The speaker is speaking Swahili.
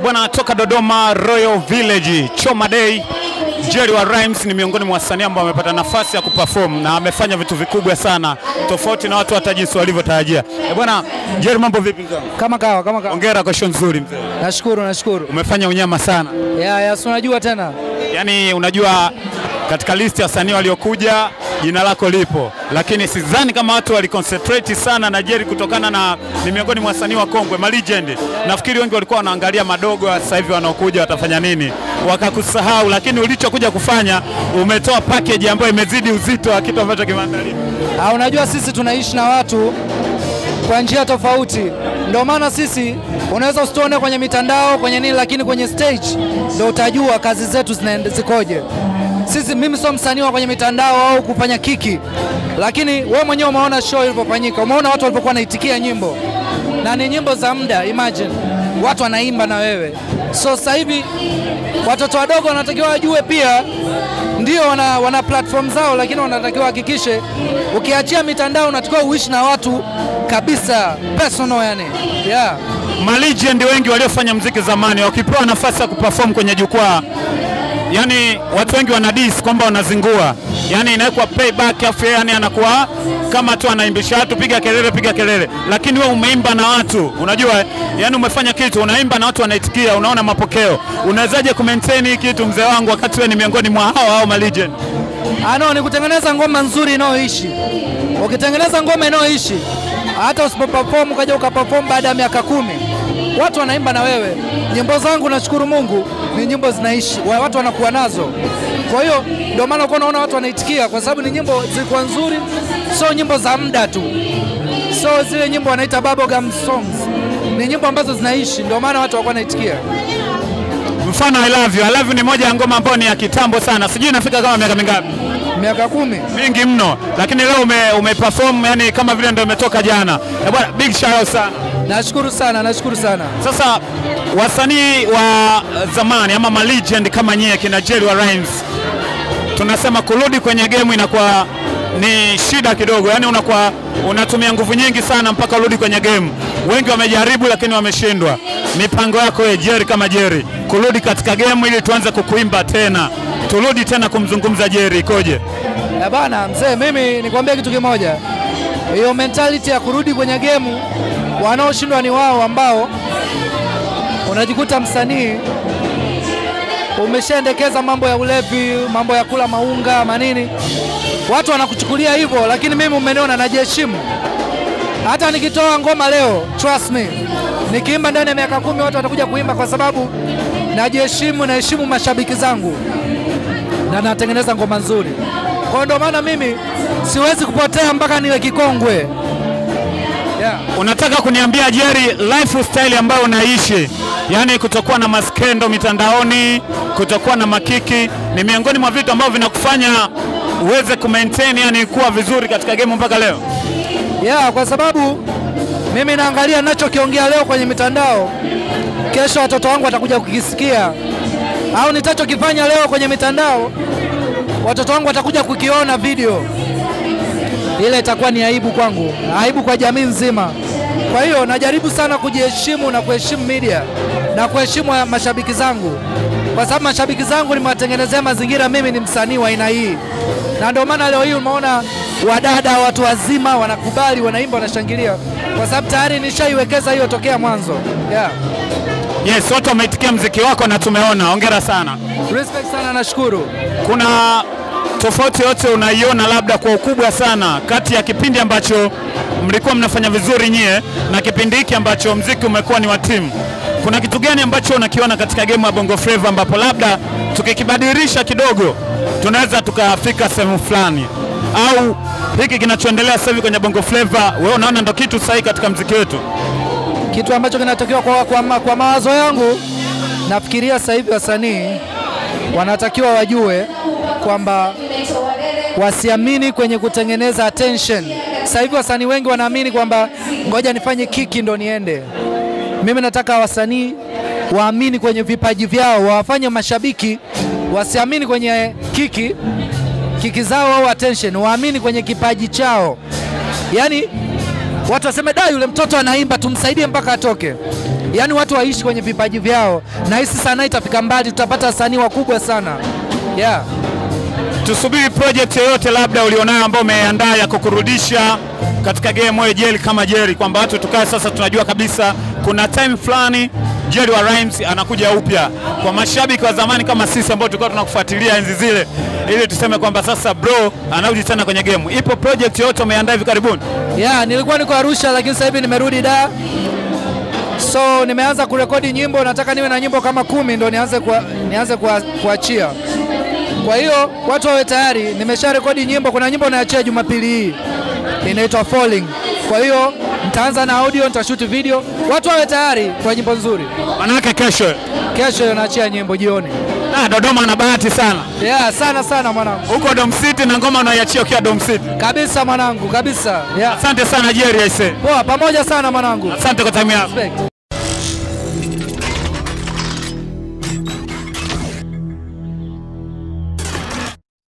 Eh, Bwana toka Dodoma Royal Village Choma Day Jerry wa Rhymes ni miongoni mwa wasanii ambao wamepata nafasi ya kuperform na amefanya vitu vikubwa sana tofauti na watu hata jinsi walivyotarajia. Eh, bwana Jerry, mambo vipi mzee? Kama kawa, kama kawa. Hongera kwa show nzuri mzee. Nashukuru, nashukuru. Umefanya unyama sana. Ya, ya, si unajua tena. Yaani unajua katika listi ya wasanii waliokuja jina lako lipo, lakini sidhani kama watu waliconcentrate sana na Jerry kutokana na ni miongoni mwa wasanii wa kongwe ma legend. Nafikiri wengi walikuwa wanaangalia madogo sasa hivi wanaokuja watafanya nini, wakakusahau. Lakini ulichokuja kufanya umetoa package ambayo imezidi uzito wa kitu ambacho kimeandaliwa. Ah, unajua sisi tunaishi na watu kwa njia tofauti, ndio maana sisi unaweza usituone kwenye mitandao kwenye nini, lakini kwenye stage ndio utajua kazi zetu zikoje. Sisi, mimi sio msanii wa kwenye mitandao au kufanya kiki, lakini wewe mwenyewe umeona show ilivyofanyika, umeona watu walipokuwa wanaitikia nyimbo na ni nyimbo za muda, imagine watu wanaimba na wewe. So sasa hivi watoto wadogo wanatakiwa wajue pia ndio wana, wana platform zao, lakini wanatakiwa hakikishe ukiachia mitandao unatakiwa uishi na watu kabisa personal, yani yeah. Legend wengi waliofanya mziki zamani wakipewa nafasi ya kuperform kwenye jukwaa yani watu wengi wanadis kwamba wanazingua, yani inawekwa payback, afu yani anakuwa kama tu anaimbisha watu, piga kelele, piga kelele, lakini wewe umeimba na watu, unajua yani umefanya kitu, unaimba na watu wanaitikia, unaona mapokeo. Unawezaje kumaintain hii kitu mzee wangu, wakati wewe ni miongoni mwa hao hao ma legend? Ano, ni kutengeneza ngoma nzuri inayoishi. Ukitengeneza ngoma inayoishi, hata usipoperform ukaja ukaperform baada ya miaka kumi, watu wanaimba na wewe. Nyimbo zangu nashukuru Mungu ni nyimbo zinaishi, wa- watu wanakuwa nazo. Kwa hiyo ndio maana uko unaona watu wanaitikia, kwa sababu ni nyimbo zilikuwa nzuri, sio nyimbo za muda tu, sio zile nyimbo wanaita bubblegum songs, ni nyimbo ambazo zinaishi, ndio maana watu wakuwa wanaitikia. Mfano I love you. I love you ni moja ya ngoma ambayo ni ya kitambo sana, sijui inafika kama miaka mingapi? Miaka kumi mingi mno, lakini leo ume, umeperform yani kama vile ndio umetoka jana. E bwana, big shout out sana. Nashukuru sana, nashukuru sana. Sasa wasanii wa zamani ama ma legend kama nyie kina Jerry wa Rhymes, tunasema kurudi kwenye game inakuwa ni shida kidogo, yani unakuwa unatumia nguvu nyingi sana mpaka urudi kwenye game. Wengi wamejaribu lakini wameshindwa. Mipango yako wewe Jerry kama Jerry, kurudi katika game ili tuanze kukuimba tena, turudi tena kumzungumza Jerry ikoje? Eh bana mzee, mimi nikwambia kitu kimoja, hiyo mentality ya kurudi kwenye gemu, wanaoshindwa ni wao ambao unajikuta msanii umeshaendekeza mambo ya ulevi, mambo ya kula maunga manini, watu wanakuchukulia hivyo, lakini mimi umeniona najiheshimu. Hata nikitoa ngoma leo, trust me, nikiimba ndani ya miaka kumi watu watakuja kuimba kwa sababu najiheshimu, naheshimu mashabiki zangu na natengeneza ngoma nzuri. Kwa hiyo ndio maana mimi siwezi kupotea mpaka niwe kikongwe. Yeah. Unataka kuniambia Jerry, lifestyle ambayo unaishi, yaani kutokuwa na maskendo mitandaoni, kutokuwa na makiki, ni miongoni mwa vitu ambavyo vinakufanya uweze kumaintain, yani kuwa vizuri katika game mpaka leo? Yeah, kwa sababu mimi naangalia ninachokiongea leo kwenye mitandao, kesho watoto wangu watakuja kukisikia, au nitachokifanya leo kwenye mitandao, watoto wangu watakuja kukiona video. Ile itakuwa ni aibu kwangu, aibu kwa jamii nzima. Kwa hiyo najaribu sana kujiheshimu na kuheshimu media na kuheshimu mashabiki zangu, kwa sababu mashabiki zangu nimewatengenezea mazingira. Mimi ni msanii wa aina hii, na ndio maana leo hii umeona wadada, watu wazima wanakubali, wanaimba, wanashangilia, kwa sababu tayari nishaiwekeza hiyo tokea mwanzo. Yeah. Yes, watu wameitikia mziki wako na tumeona, hongera sana. Respect sana, nashukuru. Kuna tofauti yote unaiona labda kwa ukubwa sana kati ya kipindi ambacho mlikuwa mnafanya vizuri nyie na kipindi hiki ambacho mziki umekuwa ni wa timu? Kuna kitu gani ambacho unakiona katika game ya Bongo Flava ambapo labda tukikibadilisha kidogo tunaweza tukafika sehemu fulani, au hiki kinachoendelea sasa hivi kwenye Bongo Flava wewe unaona ndo kitu sahihi katika mziki wetu? Kitu ambacho kinatakiwa kwa, kwa, kwa mawazo yangu, nafikiria sasa hivi wasanii wanatakiwa wajue kwamba wasiamini kwenye kutengeneza attention. Sasa hivi wasanii wengi wanaamini kwamba ngoja nifanye kiki ndo niende. Mimi nataka wasanii waamini kwenye vipaji vyao, wawafanye mashabiki wasiamini kwenye kiki kiki zao au attention, waamini kwenye kipaji chao. Yaani watu waseme da, yule mtoto anaimba, tumsaidie mpaka atoke. yaani watu waishi kwenye vipaji vyao, na hisi sanaa itafika mbali, tutapata wasanii wakubwa sana yeah. Tusubiri project yoyote labda ulionayo ambayo umeandaa ya kukurudisha katika game wewe kama Jerry, kwamba watu tukae sasa, tunajua kabisa kuna time fulani Jerry wa Rhymes anakuja upya. Kwa mashabiki wa zamani kama sisi ambao tulikuwa tunakufuatilia enzi zile, ili tuseme kwamba sasa bro anarudi tena kwenye game. Ipo project yoyote umeandaa hivi karibuni? Yeah, nilikuwa niko Arusha lakini sasa hivi nimerudi da So nimeanza kurekodi nyimbo, nataka niwe na nyimbo kama kumi ndo nianze kwa, nianze kwa, kuachia. Kwa hiyo watu wawe tayari, nimesha rekodi nyimbo. Kuna nyimbo naachia Jumapili hii inaitwa Falling. Kwa hiyo nitaanza na audio, nitashuti video. Watu wawe tayari kwa nyimbo nzuri. Manake kesho Kesho naachia nyimbo jioni. ah, Dodoma ana bahati sana Yeah, sana sana mwanangu, huko Dom City na ngoma unaiachia ukiwa Dom City. kabisa mwanangu, kabisa. Yeah. Asante sana Jerry aise, Poa, pamoja sana mwanangu. asante kwa time yako. Respect.